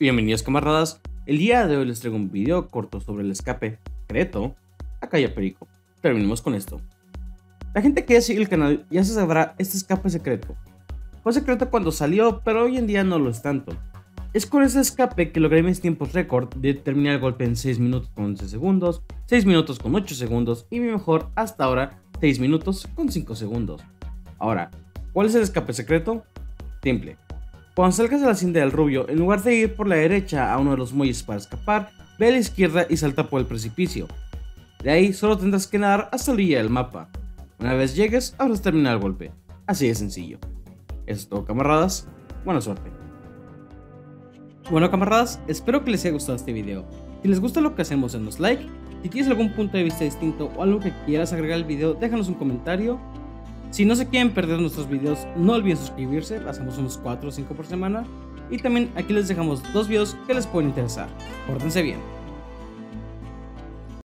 Bienvenidos camaradas, el día de hoy les traigo un video corto sobre el escape secreto a Calle Perico. Terminemos con esto. La gente que sigue el canal ya se sabrá este escape secreto. Fue secreto cuando salió, pero hoy en día no lo es tanto. Es con ese escape que logré mis tiempos récord de terminar el golpe en 6 minutos con 11 segundos, 6 minutos con 8 segundos y mi mejor hasta ahora 6 minutos con 5 segundos. Ahora, ¿cuál es el escape secreto? Simple. Cuando salgas de la cinta del rubio, en lugar de ir por la derecha a uno de los muelles para escapar, ve a la izquierda y salta por el precipicio. De ahí solo tendrás que nadar hasta la orilla del mapa. Una vez llegues, habrás terminado el golpe. Así de sencillo. Eso es todo camaradas, buena suerte. Bueno camaradas, espero que les haya gustado este video. Si les gusta lo que hacemos, denos like. Si tienes algún punto de vista distinto o algo que quieras agregar al video, déjanos un comentario si no se quieren perder nuestros videos, no olviden suscribirse, hacemos unos 4 o 5 por semana. Y también aquí les dejamos dos videos que les pueden interesar. Pórtense bien.